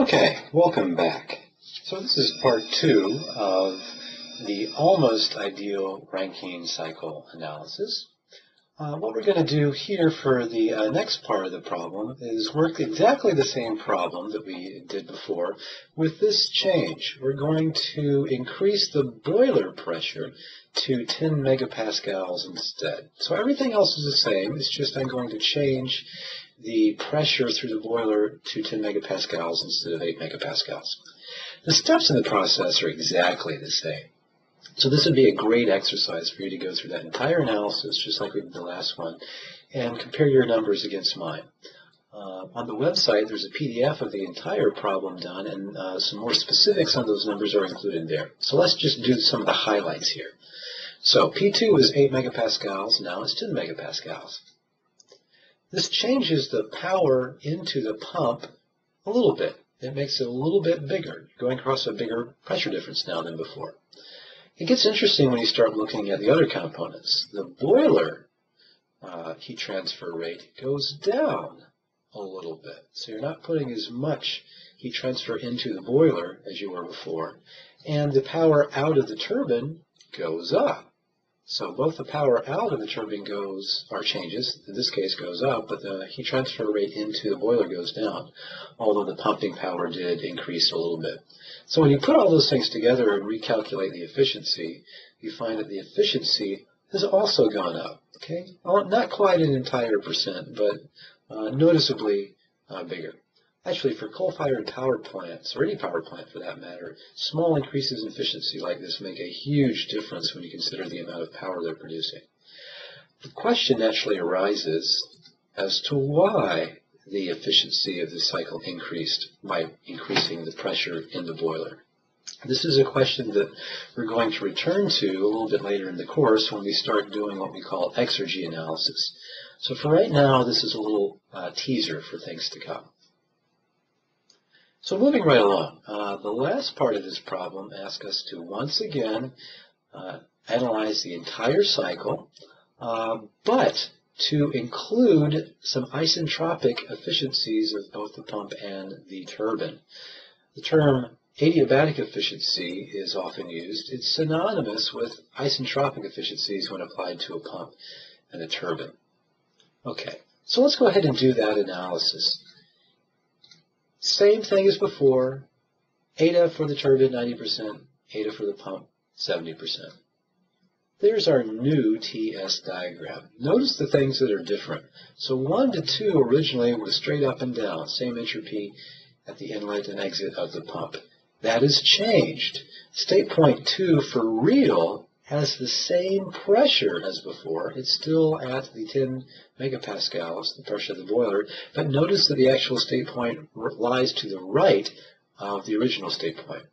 Okay, welcome back. So this is part two of the almost ideal Rankine cycle analysis. Uh, what we're going to do here for the uh, next part of the problem is work exactly the same problem that we did before with this change. We're going to increase the boiler pressure to 10 megapascals instead. So everything else is the same, it's just I'm going to change the pressure through the boiler to 10 megapascals instead of 8 megapascals. The steps in the process are exactly the same. So this would be a great exercise for you to go through that entire analysis, just like we did the last one, and compare your numbers against mine. Uh, on the website, there's a PDF of the entire problem done, and uh, some more specifics on those numbers are included there. So let's just do some of the highlights here. So P2 was 8 megapascals, now it's 10 megapascals. This changes the power into the pump a little bit. It makes it a little bit bigger, going across a bigger pressure difference now than before. It gets interesting when you start looking at the other components. The boiler uh, heat transfer rate goes down a little bit. So you're not putting as much heat transfer into the boiler as you were before. And the power out of the turbine goes up. So both the power out of the turbine goes, or changes, in this case goes up, but the heat transfer rate into the boiler goes down, although the pumping power did increase a little bit. So when you put all those things together and recalculate the efficiency, you find that the efficiency has also gone up. Okay, well, not quite an entire percent, but uh, noticeably uh, bigger. Actually, for coal-fired power plants, or any power plant for that matter, small increases in efficiency like this make a huge difference when you consider the amount of power they're producing. The question naturally arises as to why the efficiency of the cycle increased by increasing the pressure in the boiler. This is a question that we're going to return to a little bit later in the course when we start doing what we call exergy analysis. So for right now, this is a little uh, teaser for things to come. So moving right along, uh, the last part of this problem asks us to once again uh, analyze the entire cycle, uh, but to include some isentropic efficiencies of both the pump and the turbine. The term adiabatic efficiency is often used. It's synonymous with isentropic efficiencies when applied to a pump and a turbine. Okay, so let's go ahead and do that analysis. Same thing as before. Eta for the turbine, 90%. Eta for the pump, 70%. There's our new TS diagram. Notice the things that are different. So 1 to 2 originally was straight up and down, same entropy at the inlet and exit of the pump. That has changed. State point 2 for real has the same pressure as before. It's still at the 10 megapascals, the pressure of the boiler, but notice that the actual state point lies to the right of the original state point.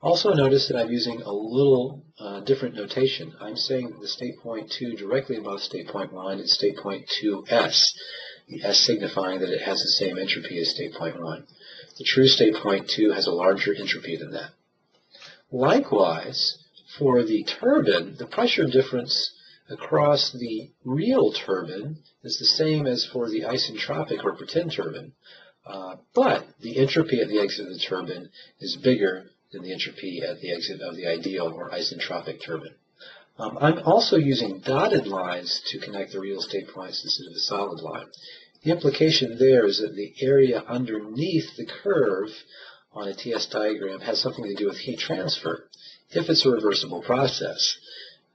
Also notice that I'm using a little uh, different notation. I'm saying the state point 2 directly above state point 1 is state point 2s, the s signifying that it has the same entropy as state point 1. The true state point 2 has a larger entropy than that. Likewise, for the turbine, the pressure difference across the real turbine is the same as for the isentropic or pretend turbine, uh, but the entropy at the exit of the turbine is bigger than the entropy at the exit of the ideal or isentropic turbine. Um, I'm also using dotted lines to connect the real state points instead of the solid line. The implication there is that the area underneath the curve on a TS diagram has something to do with heat transfer if it's a reversible process.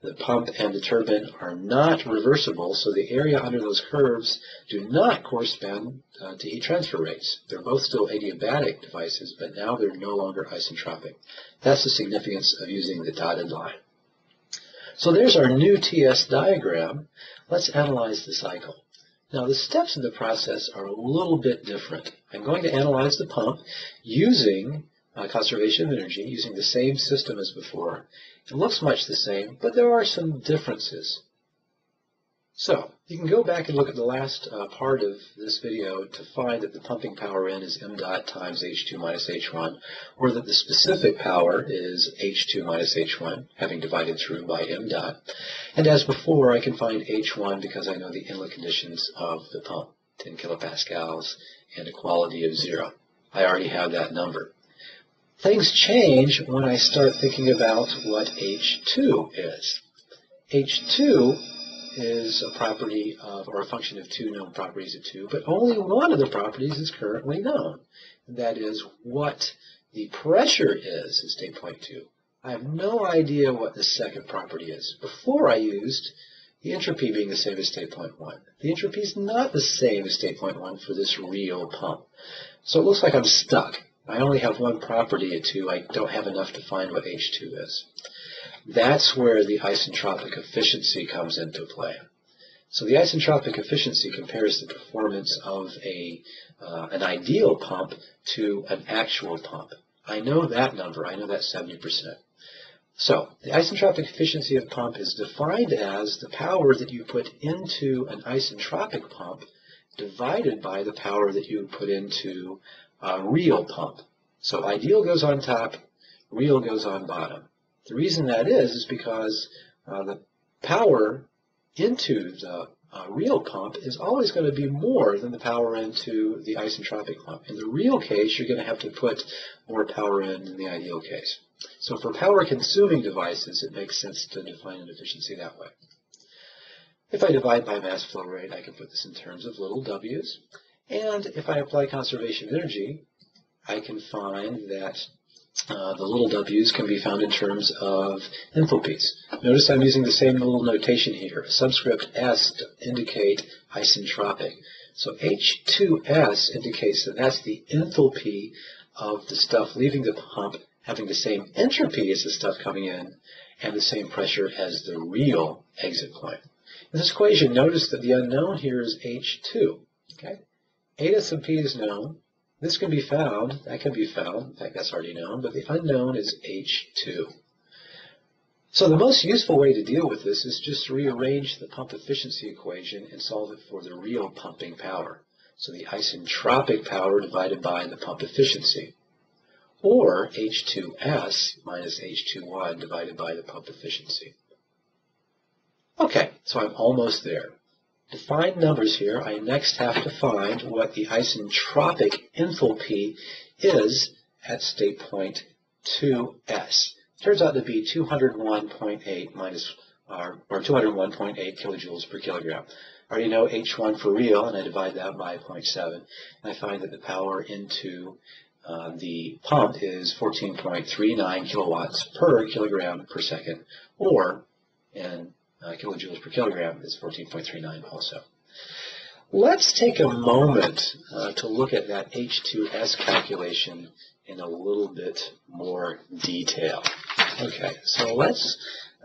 The pump and the turbine are not reversible, so the area under those curves do not correspond uh, to heat transfer rates. They're both still adiabatic devices, but now they're no longer isentropic. That's the significance of using the dotted line. So there's our new TS diagram. Let's analyze the cycle. Now the steps in the process are a little bit different. I'm going to analyze the pump using uh, conservation of energy using the same system as before. It looks much the same, but there are some differences. So, you can go back and look at the last uh, part of this video to find that the pumping power in is m dot times h2 minus h1, or that the specific power is h2 minus h1, having divided through by m dot. And as before, I can find h1 because I know the inlet conditions of the pump, 10 kilopascals and a quality of zero. I already have that number. Things change when I start thinking about what H2 is. H2 is a property of, or a function of two known properties of 2, but only one of the properties is currently known. That is what the pressure is at state point 2. I have no idea what the second property is. Before I used the entropy being the same as state point 1. The entropy is not the same as state point 1 for this real pump. So it looks like I'm stuck. I only have one property at 2. I don't have enough to find what H2 is. That's where the isentropic efficiency comes into play. So the isentropic efficiency compares the performance of a, uh, an ideal pump to an actual pump. I know that number. I know that 70%. So the isentropic efficiency of pump is defined as the power that you put into an isentropic pump divided by the power that you put into a real pump. So ideal goes on top, real goes on bottom. The reason that is is because uh, the power into the uh, real pump is always going to be more than the power into the isentropic pump. In the real case, you're going to have to put more power in than the ideal case. So for power-consuming devices, it makes sense to define an efficiency that way. If I divide by mass flow rate, I can put this in terms of little w's. And if I apply conservation of energy, I can find that uh, the little w's can be found in terms of enthalpies. Notice I'm using the same little notation here, subscript s to indicate isentropic. So H2S indicates that that's the enthalpy of the stuff leaving the pump having the same entropy as the stuff coming in and the same pressure as the real exit point. In this equation, notice that the unknown here is H2. Okay? Eta sub P is known. This can be found. That can be found. In fact, that's already known. But the unknown is H2. So the most useful way to deal with this is just to rearrange the pump efficiency equation and solve it for the real pumping power. So the isentropic power divided by the pump efficiency or H2S minus H2Y divided by the pump efficiency. Okay, so I'm almost there. To find numbers here, I next have to find what the isentropic enthalpy is at state point 2S. Turns out to be 201.8 minus, or, or 201.8 kilojoules per kilogram. I already know H1 for real, and I divide that by 0.7, and I find that the power into uh, the pump is 14.39 kilowatts per kilogram per second, or in uh, kilojoules per kilogram is 14.39 also. Let's take a moment uh, to look at that H2S calculation in a little bit more detail. Okay, so let's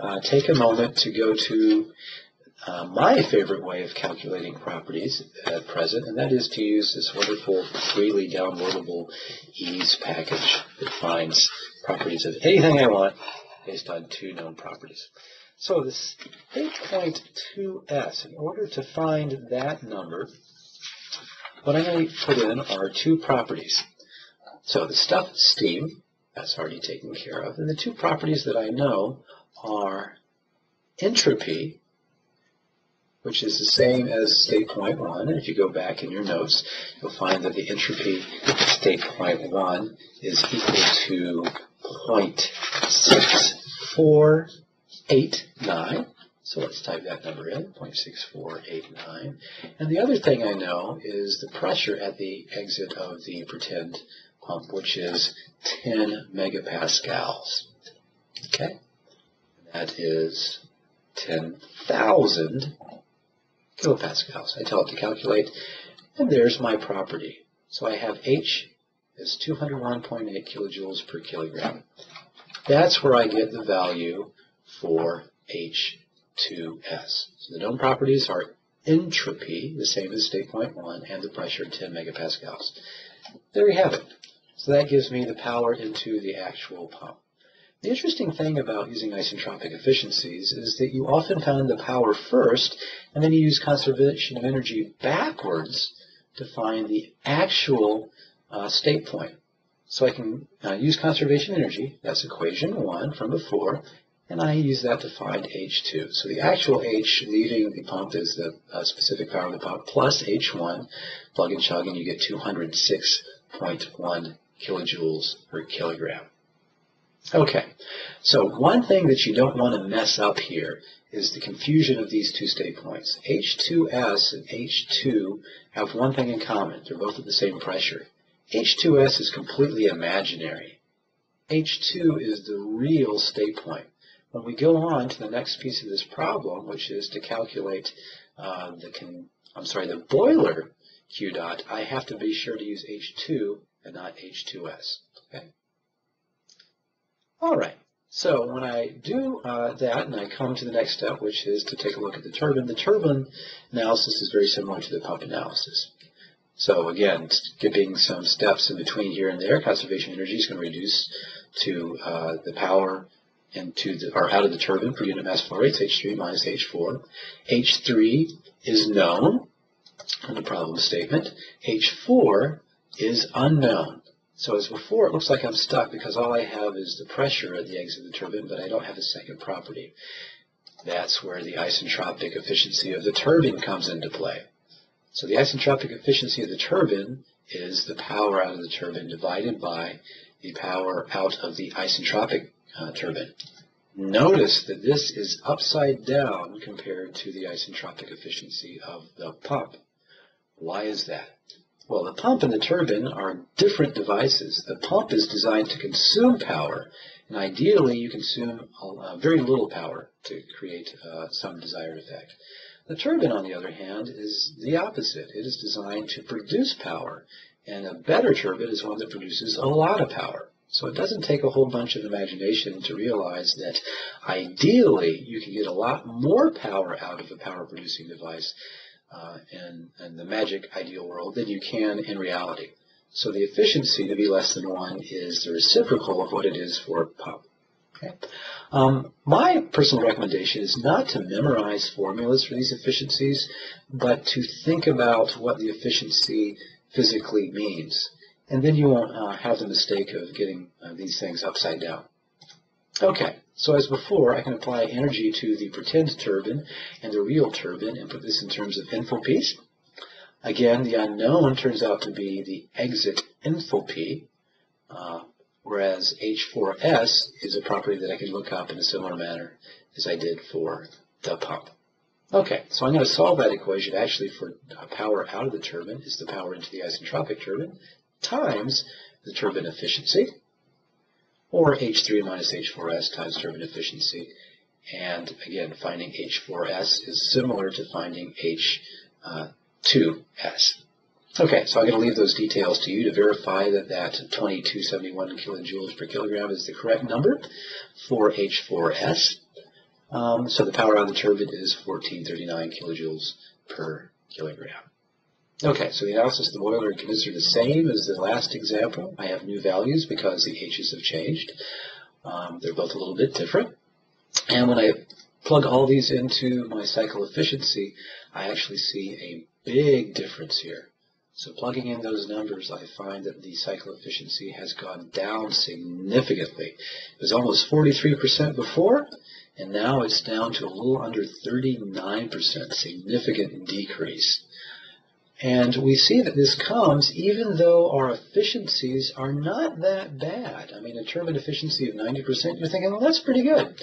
uh, take a moment to go to uh, my favorite way of calculating properties at present, and that is to use this wonderful freely downloadable EES package that finds properties of anything I want based on two known properties. So the state point 2s, in order to find that number, what I'm going to put in are two properties. So the stuff steam, that's already taken care of, and the two properties that I know are entropy, which is the same as state point 1. And if you go back in your notes, you'll find that the entropy state point 1 is equal to 0.6489. So let's type that number in, 0.6489. And the other thing I know is the pressure at the exit of the pretend pump, which is 10 megapascals. Okay? That is 10,000 kilopascals. I tell it to calculate, and there's my property. So I have H is 201.8 kilojoules per kilogram. That's where I get the value for H2S. So the known properties are entropy, the same as state point 1, and the pressure 10 megapascals. There you have it. So that gives me the power into the actual pump. The interesting thing about using isentropic efficiencies is that you often find the power first, and then you use conservation of energy backwards to find the actual uh, state point. So I can uh, use conservation energy, that's equation 1 from before, and I use that to find H2. So the actual H leaving the pump is the uh, specific power of the pump plus H1, plug and chug, and you get 206.1 kilojoules per kilogram. Okay, so one thing that you don't want to mess up here is the confusion of these two state points. H2S and H2 have one thing in common. They're both at the same pressure. H2S is completely imaginary. H2 is the real state point. When we go on to the next piece of this problem, which is to calculate uh, the, I'm sorry, the boiler Q dot, I have to be sure to use H2 and not H2S. Okay. All right. So when I do uh, that and I come to the next step, which is to take a look at the turbine, the turbine analysis is very similar to the pump analysis. So again, skipping some steps in between here and there, conservation energy is going to reduce to uh, the power into the, or out of the turbine per unit mass flow rates, H3 minus H4. H3 is known in the problem statement. H4 is unknown. So as before, it looks like I'm stuck because all I have is the pressure at the exit of the turbine, but I don't have a second property. That's where the isentropic efficiency of the turbine comes into play. So the isentropic efficiency of the turbine is the power out of the turbine divided by the power out of the isentropic uh, turbine. Notice that this is upside down compared to the isentropic efficiency of the pump. Why is that? Well, the pump and the turbine are different devices. The pump is designed to consume power, and ideally you consume uh, very little power to create uh, some desired effect. The turbine, on the other hand, is the opposite. It is designed to produce power, and a better turbine is one that produces a lot of power. So it doesn't take a whole bunch of imagination to realize that ideally you can get a lot more power out of a power producing device uh, in the magic ideal world than you can in reality. So the efficiency to be less than 1 is the reciprocal of what it is for pump. Okay? Um, my personal recommendation is not to memorize formulas for these efficiencies, but to think about what the efficiency physically means. And then you won't uh, have the mistake of getting uh, these things upside down. Okay, so as before, I can apply energy to the pretend turbine and the real turbine and put this in terms of enthalpies. Again, the unknown turns out to be the exit enthalpy, uh, whereas H4S is a property that I can look up in a similar manner as I did for the pump. Okay, so I'm going to solve that equation actually for power out of the turbine is the power into the isentropic turbine times the turbine efficiency or H3 minus H4S times turbine efficiency. And again, finding H4S is similar to finding H2S. Okay, so I'm going to leave those details to you to verify that that 2271 kilojoules per kilogram is the correct number for H4S. Um, so the power on the turbine is 1439 kilojoules per kilogram. Okay, so the analysis of the boiler and condenser the same as the last example. I have new values because the H's have changed. Um, they're both a little bit different. And when I plug all these into my cycle efficiency, I actually see a big difference here. So plugging in those numbers, I find that the cycle efficiency has gone down significantly. It was almost 43% before, and now it's down to a little under 39%, significant decrease. And we see that this comes even though our efficiencies are not that bad. I mean, a turbine efficiency of 90%, you're thinking, well, that's pretty good.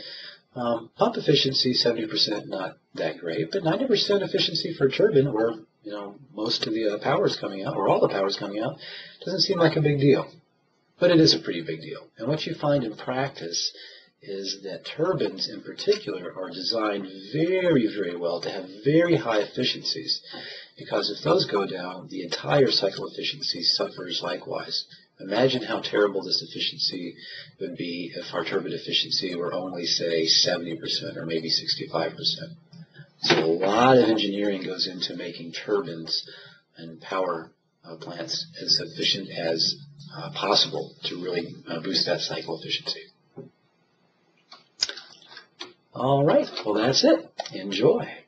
Um, pump efficiency, 70%, not that great, but 90% efficiency for a turbine where, you know, most of the uh, power is coming out, or all the power is coming out, doesn't seem like a big deal. But it is a pretty big deal. And what you find in practice is that turbines in particular are designed very, very well to have very high efficiencies because if those go down, the entire cycle efficiency suffers likewise. Imagine how terrible this efficiency would be if our turbine efficiency were only, say, 70% or maybe 65%. So a lot of engineering goes into making turbines and power uh, plants as efficient as uh, possible to really uh, boost that cycle efficiency. All right, well, that's it. Enjoy.